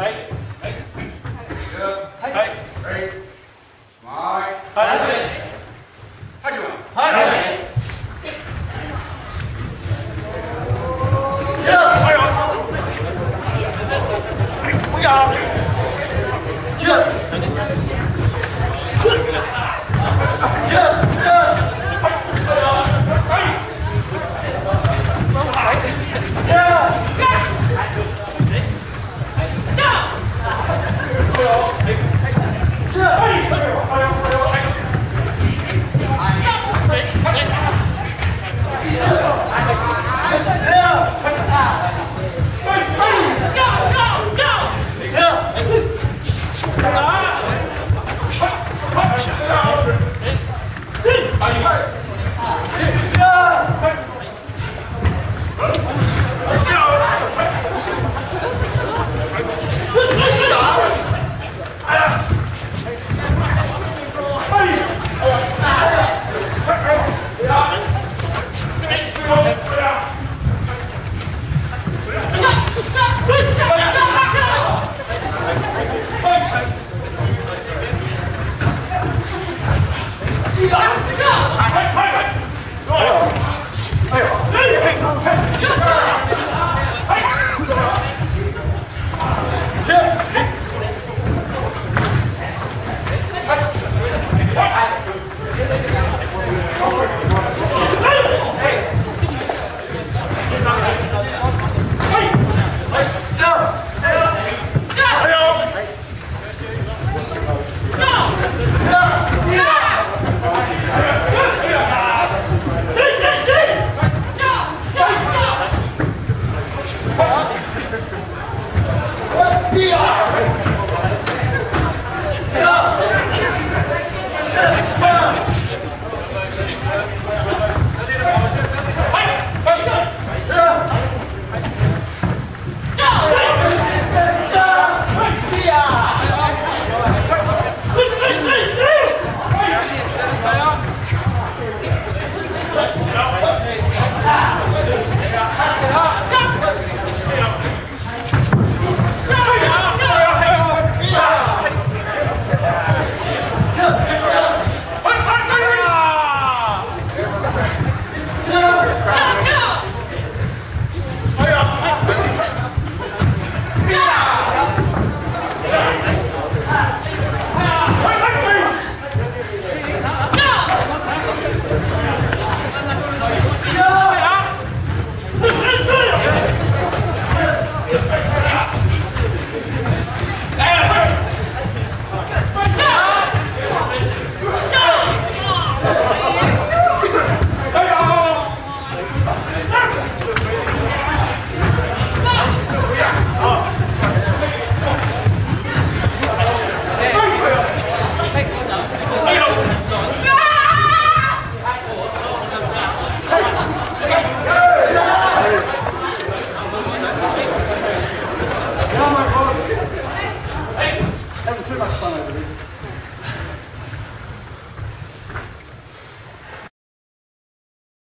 はいはい上来准。